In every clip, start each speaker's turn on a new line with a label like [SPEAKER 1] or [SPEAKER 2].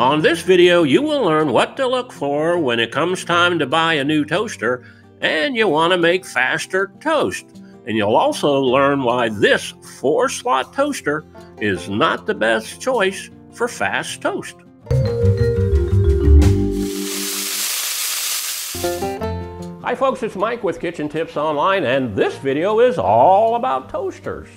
[SPEAKER 1] On this video, you will learn what to look for when it comes time to buy a new toaster and you want to make faster toast. And you'll also learn why this four slot toaster is not the best choice for fast toast. Hi folks, it's Mike with Kitchen Tips Online and this video is all about toasters.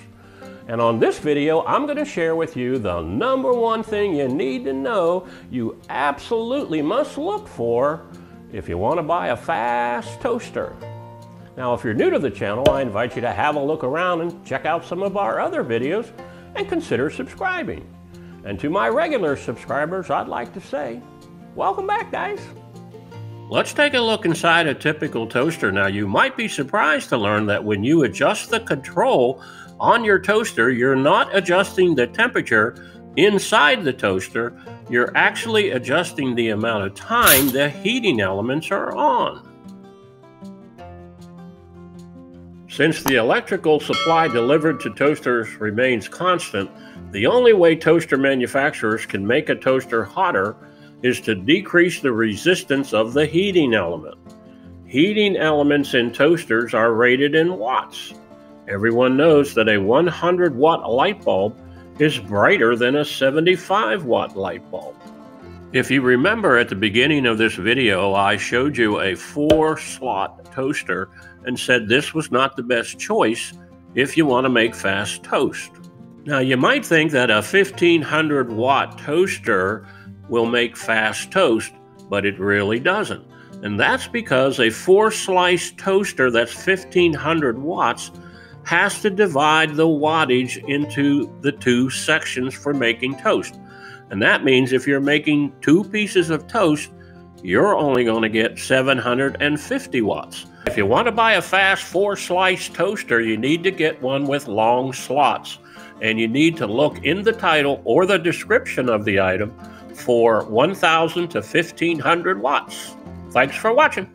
[SPEAKER 1] And on this video, I'm going to share with you the number one thing you need to know you absolutely must look for if you want to buy a fast toaster. Now, if you're new to the channel, I invite you to have a look around and check out some of our other videos and consider subscribing. And to my regular subscribers, I'd like to say, welcome back, guys. Let's take a look inside a typical toaster. Now, you might be surprised to learn that when you adjust the control on your toaster, you're not adjusting the temperature inside the toaster, you're actually adjusting the amount of time the heating elements are on. Since the electrical supply delivered to toasters remains constant, the only way toaster manufacturers can make a toaster hotter is to decrease the resistance of the heating element. Heating elements in toasters are rated in watts. Everyone knows that a 100 watt light bulb is brighter than a 75 watt light bulb. If you remember at the beginning of this video, I showed you a four slot toaster and said this was not the best choice if you want to make fast toast. Now, you might think that a 1500 watt toaster will make fast toast, but it really doesn't. And that's because a four slice toaster that's 1500 watts has to divide the wattage into the two sections for making toast. And that means if you're making two pieces of toast, you're only going to get 750 watts. If you want to buy a fast four slice toaster, you need to get one with long slots. And you need to look in the title or the description of the item for 1000 to 1500 watts. Thanks for watching.